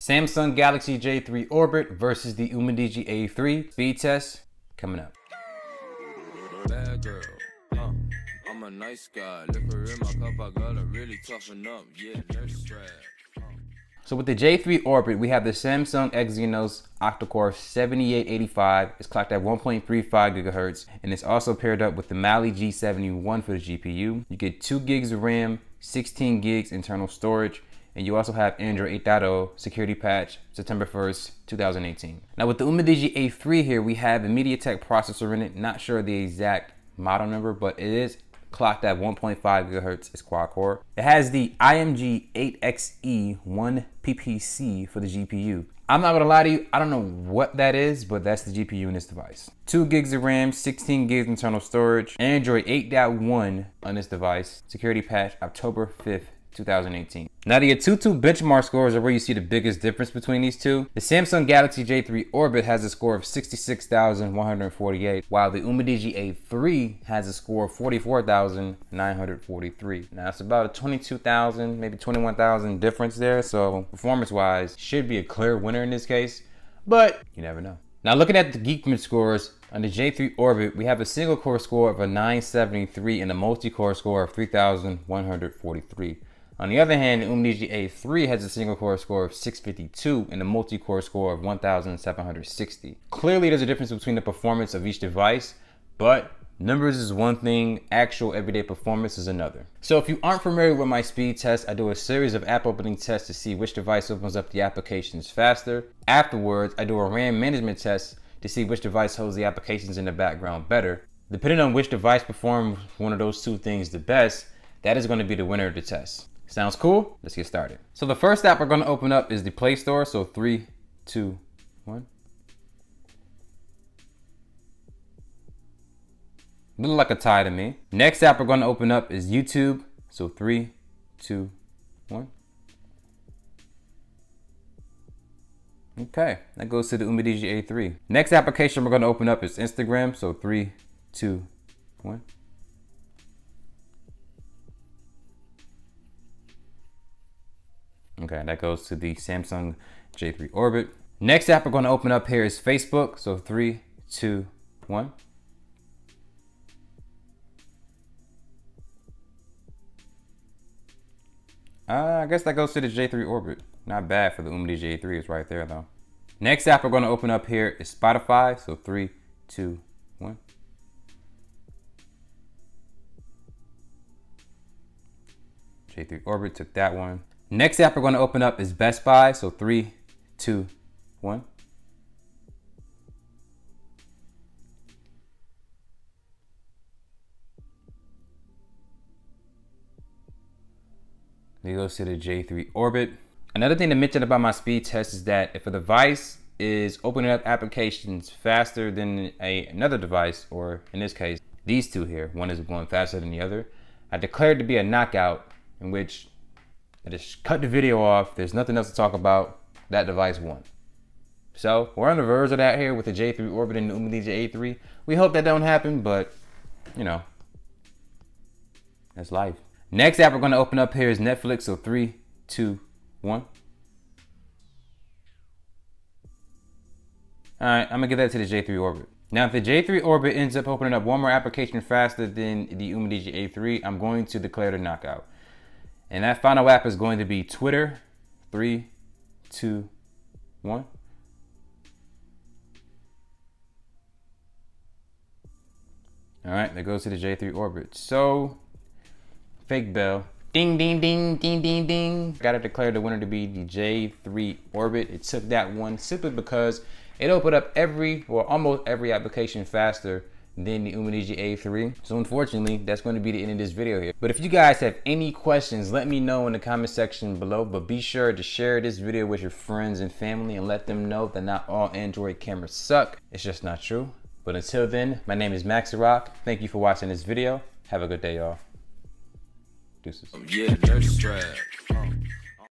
Samsung Galaxy J3 Orbit versus the Umidigi A3 speed test coming up. Bad girl, huh? I'm a nice guy. Liquor in my cup, I gotta really toughen up. Yeah, nurse strap. So with the J3 Orbit, we have the Samsung Exynos octa-core 7885. It's clocked at 1.35 gigahertz, and it's also paired up with the Mali G71 for the GPU. You get 2 gigs of RAM, 16 gigs internal storage, and you also have Android 8.0 security patch September 1st, 2018. Now with the Umidigi A3 here, we have a MediaTek processor in it. Not sure the exact model number, but it is clocked at 1.5 gigahertz. It's quad core. It has the IMG 8XE 1 PPC for the GPU. I'm not gonna lie to you, I don't know what that is, but that's the GPU in this device. 2 gigs of RAM, 16 gigs internal storage, Android 8.1 on this device, security patch October 5th, 2018. Now the Antutu benchmark scores are where you see the biggest difference between these two. The Samsung Galaxy J3 Orbit has a score of 66,148, while the Umidigi A3 has a score of 44,943. Now it's about a 22,000, maybe 21,000 difference there, so performance-wise, should be a clear winner in this case, but you never know. Now looking at the Geekbench scores, on the J3 Orbit, we have a single core score of a 973 and a multi-core score of 3,143. On the other hand, the Umidigi A3 has a single core score of 652 and a multi-core score of 1,760. Clearly, there's a difference between the performance of each device, but numbers is one thing, actual everyday performance is another. So if you aren't familiar with my speed test, I do a series of app opening tests to see which device opens up the applications faster. Afterwards, I do a RAM management test to see which device holds the applications in the background better. Depending on which device performs one of those two things the best, that is going to be the winner of the test. Sounds cool? Let's get started. So the first app we're gonna open up is the Play Store. So three, two, one. Looking like a tie to me. Next app we're gonna open up is YouTube. So three, two, one. Okay, that goes to the Umidigi A3. Next application we're gonna open up is Instagram. So three, two, one. Okay, that goes to the Samsung J3 Orbit. Next app we're going to open up here is Facebook. So three, two, one. Uh, I guess that goes to the J3 Orbit. Not bad for the Umidigi J3. It's right there though. Next app we're going to open up here is Spotify. So three, two, one. J3 Orbit took that one. Next app we're going to open up is Best Buy. So three, two, one. Then goes to the J3 Orbit. Another thing to mention about my speed test is that if a device is opening up applications faster than a, another device, or in this case, these two here, one is going faster than the other, I declare it to be a knockout in which I just cut the video off. There's nothing else to talk about. That device won. So we're on the verge of that here with the J3 Orbit and the Umidigi A3. We hope that don't happen, but you know, that's life. Next app we're gonna open up here is Netflix. So three, two, one. All right, I'm gonna give that to the J3 Orbit. Now, if the J3 Orbit ends up opening up one more application faster than the Umidigi A3, I'm going to declare the knockout. And that final app is going to be Twitter. Three, two, one. All right, that goes to the J3 orbit. So, fake bell. Ding, ding, ding, ding, ding, ding. Got to declare the winner to be the J3 orbit. It took that one simply because it opened up every, or almost every application faster than the Umidigi A3. So unfortunately, that's going to be the end of this video here. But if you guys have any questions, let me know in the comment section below. But be sure to share this video with your friends and family and let them know that not all Android cameras suck. It's just not true. But until then, my name is Maxiroc. Thank you for watching this video. Have a good day, y'all. Deuces. Yeah,